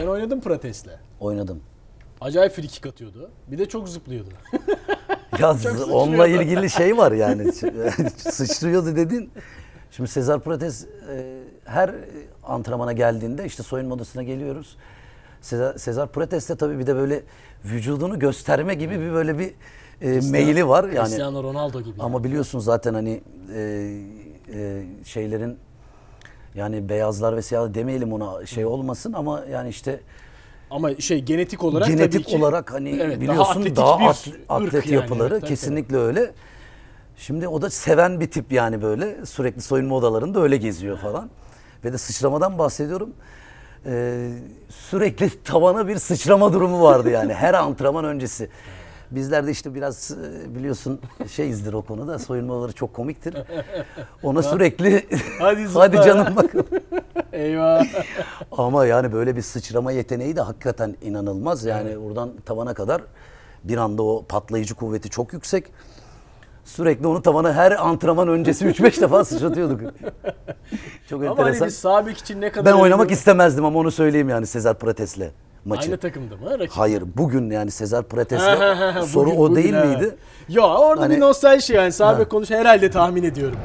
Sen oynadın Prates'le. Oynadım. Acayip frikik atıyordu. Bir de çok zıplıyordu. Ya onunla ilgili şey var yani. Sıçrıyordu dedin. Şimdi Sezar Prates e, her antrenmana geldiğinde işte soyunma odasına geliyoruz. Sezar, Sezar Prates'te tabii bir de böyle vücudunu gösterme gibi bir böyle bir e, meyili var. Yani Cristiano Ronaldo gibi. ama biliyorsun zaten hani e, e, şeylerin yani beyazlar ve siyahlar demeyelim ona şey olmasın ama yani işte Ama şey genetik olarak tabii genetik ki olarak hani evet, biliyorsun daha, bir at- atlet yani. yapıları tabii, kesinlikle öyle. Şimdi o da seven bir tip yani böyle sürekli soyunma odalarında öyle geziyor falan. Ve de sıçramadan bahsediyorum. Ee, sürekli tavana bir sıçrama durumu vardı yani her antrenman öncesi. Bizler de işte biraz e, biliyorsun şeyizdir o konuda soyunma odaları çok komiktir. Ona sürekli Hadi hadi ya." canım bakın. Eyvah. Ama yani böyle bir sıçrama yeteneği de hakikaten inanılmaz. Yani buradan tavana kadar bir anda o patlayıcı kuvveti çok yüksek. Sürekli onu tavana her antrenman öncesi 3-5 defa sıçratıyorduk. Çok Ama hani enteresan. bir sağ bek için ne kadar ben oynamak önemli- istemezdim ama onu söyleyeyim yani Sezar Prates'le maçı. Aynı takımda mı? Rakip. Hayır bugün yani Sezar Prates'le soru bugün- o bugün değil ha. miydi? Ya orada Hani- bir nostalji yani. Sağ Ha. bek konuş herhalde tahmin ediyorum.